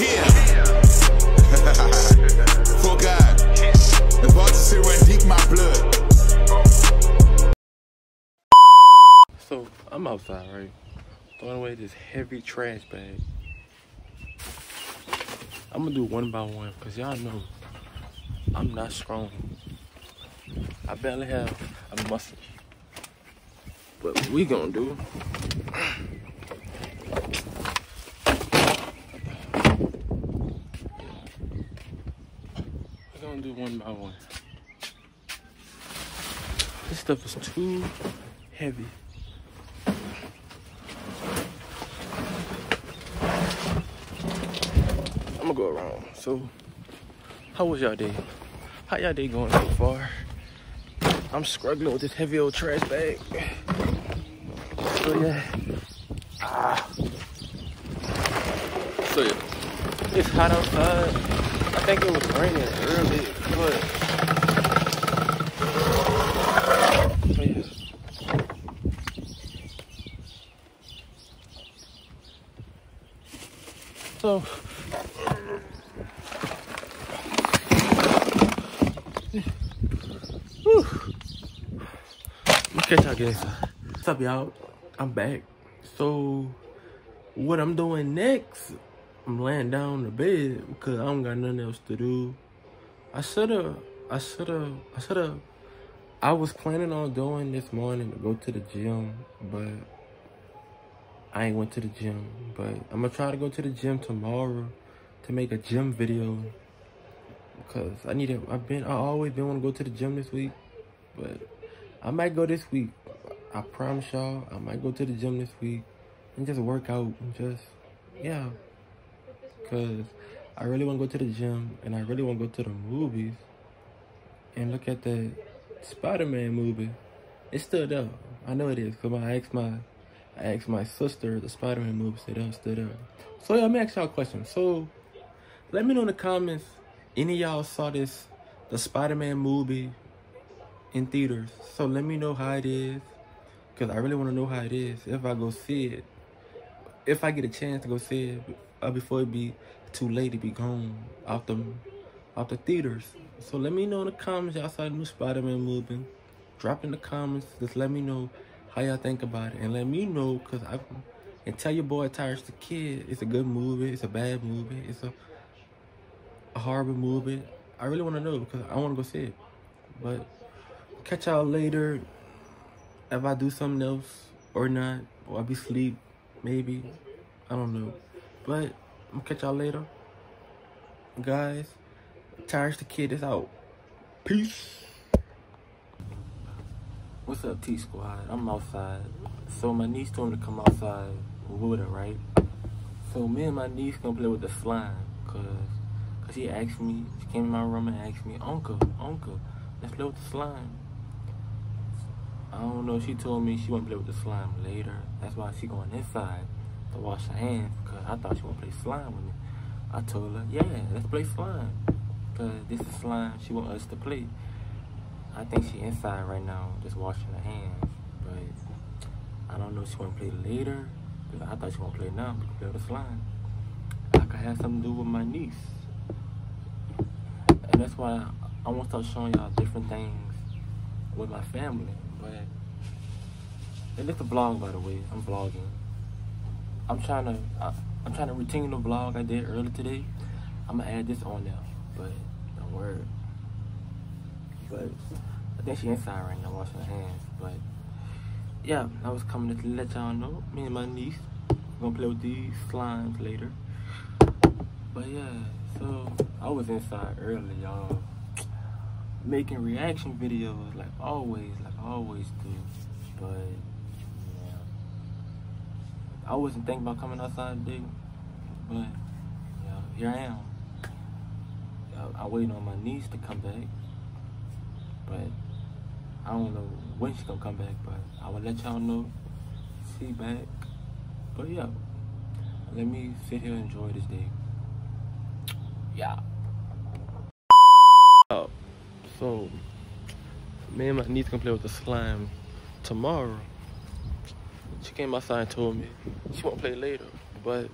Yeah. For God. The run deep my blood. So I'm outside, right? Throwing away this heavy trash bag. I'm gonna do one by one, cause y'all know I'm not strong. I barely have a muscle. But we gonna do? Gonna do one by one. This stuff is too heavy. I'm gonna go around. So, how was y'all day? How y'all day going so far? I'm struggling with this heavy old trash bag. So yeah. Ah. So yeah. It's hot outside. I think it was raining early, but so yeah. So Whew. Let's catch y'all guys. What's up, y'all? I'm back. So, what I'm doing next, I'm laying down in the bed because I don't got nothing else to do. I should've, I should've, I should've, I was planning on going this morning to go to the gym, but I ain't went to the gym. But I'm gonna try to go to the gym tomorrow to make a gym video Cause I need to. I've been. I always been want to go to the gym this week, but I might go this week. I promise y'all, I might go to the gym this week and just work out and just yeah. Cause I really want to go to the gym and I really want to go to the movies and look at the Spider-Man movie. It's still there. I know it is. Cause I asked my, I asked my sister the Spider-Man movie said that still there. So yeah, let me ask y'all a question. So let me know in the comments any of y'all saw this the spider-man movie in theaters so let me know how it is because i really want to know how it is if i go see it if i get a chance to go see it uh, before it be too late to be gone out the out the theaters so let me know in the comments y'all saw the new spider-man movie drop in the comments just let me know how y'all think about it and let me know because i and tell your boy Tyrus the Kid it's a good movie it's a bad movie it's a a horrible movie. I really want to know because I want to go see it. But catch y'all later if I do something else or not. Or I'll be asleep, maybe. I don't know. But I'm to catch y'all later. Guys, Tyrus the Kid is out. Peace. What's up, T Squad? I'm outside. So my niece told me to come outside with her, right? So me and my niece gonna play with the slime, cause cause she asked me, she came in my room and asked me, Uncle, Uncle, let's play with the slime. I don't know, she told me she want to play with the slime later. That's why she going inside to wash her hands because I thought she want to play slime with me. I told her, yeah, let's play slime. Because this is slime she want us to play. I think she inside right now just washing her hands. But I don't know if she want to play later. Because I thought she want to play now. We can play the slime. I could have something to do with my niece and that's why I want to start showing y'all different things with my family. But and it's a vlog, by the way. I'm vlogging. I'm trying to I, I'm trying to retain the vlog I did earlier today. I'm gonna add this on there, but don't worry. But I think she inside right now washing her hands. But yeah, I was coming to let y'all know. Me and my niece gonna play with these slimes later. But yeah. So I was inside early, y'all, making reaction videos like always, like always do. But I wasn't thinking about coming outside today, but yeah, here I am. I, I'm waiting on my niece to come back, but I don't know when she's gonna come back. But I will let y'all know. See back. But yeah, let me sit here and enjoy this day. Yeah. Oh, so me and my niece gonna play with the slime tomorrow. She came outside and told me she won't play later, but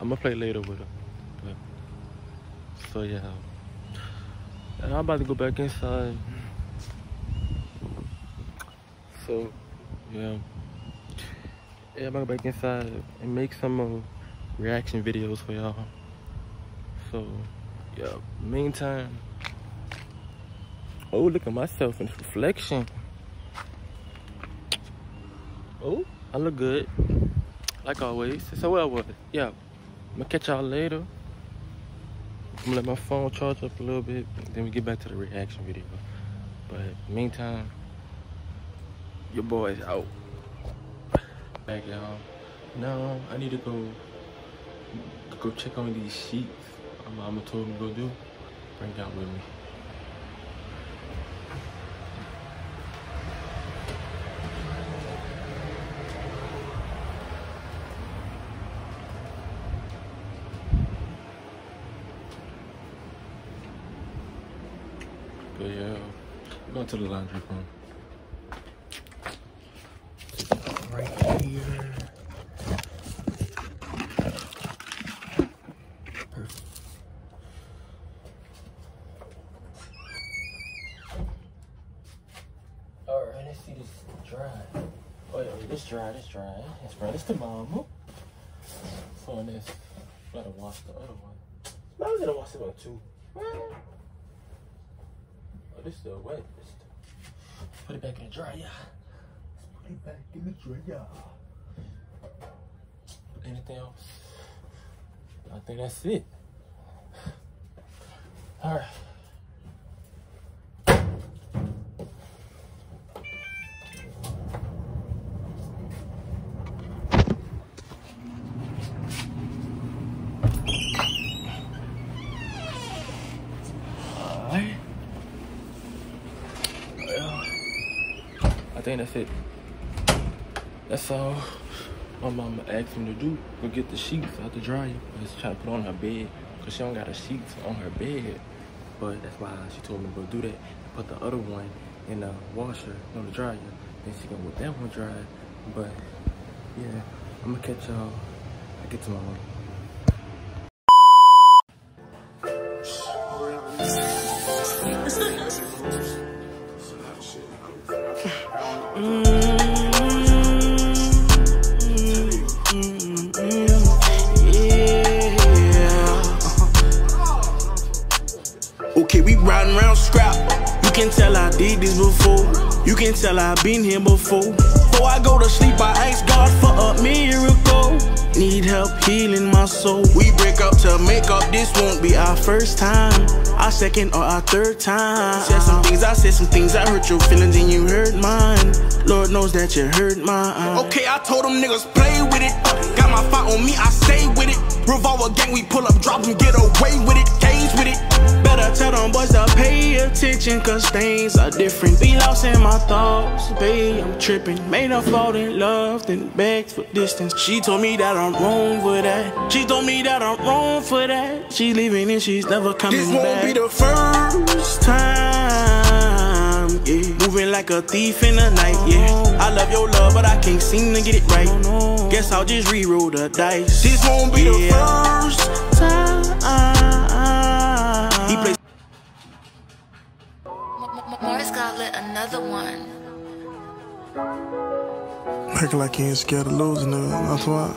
I'm gonna play later with her. But So yeah. And I'm about to go back inside. So yeah. Yeah, I'm gonna go back inside and make some uh, reaction videos for y'all. So yeah, meantime. Oh, look at myself in reflection. Oh, I look good. Like always. So what I was. Yeah. I'm gonna catch y'all later. I'm gonna let my phone charge up a little bit, then we get back to the reaction video. But meantime, your boy's out. Back at home. Now I need to go go check on these sheets. My mama told me to go do. Bring y'all with me. But yeah, going to the laundry room. Right here. All right, let's see this dry. Oh yeah, this dry, this dry. That's right, it's the mama. So on this, gotta wash the other one. I was gonna wash it on two. This still wet. This still... Put it back in the dryer. Let's Put it back in the dryer. Anything else? I think that's it. All right. Alright. Well, think that's it. That's all my mama asked me to do. Go get the sheets out the dryer. Just trying to put on her bed. Cause she don't got the sheets on her bed. But that's why she told me to go do that. Put the other one in the washer, on the dryer. Then she gonna let that one dry. But yeah, I'm gonna catch y'all. I get to my room. Okay, we riding around scrap. You can tell I did this before. You can tell I've been here before. Before I go This won't be our first time, our second or our third time. Said some things, I said some things. I hurt your feelings and you hurt mine. Lord knows that you hurt mine. Okay, I told them niggas play with it. Got my fight on me, I stay with it. Revolver gang, we pull up, drop them, get away with it. Games with it. Better tell them boys to pay attention, cause things are different. Be lost in my thoughts, babe, I'm tripping. Made her fall in love, then begged for distance. She told me that I'm wrong for that. She told me that I'm wrong for that. She leaving and she's never coming This won't back. be the first time, yeah. Moving like a thief in the night, yeah. I love your love, but I can't seem to get it right. Guess I'll just re-roll the dice. This won't be the first time. He plays Morris got lit another one. Acting like he ain't scared of losing, nigga. That's why.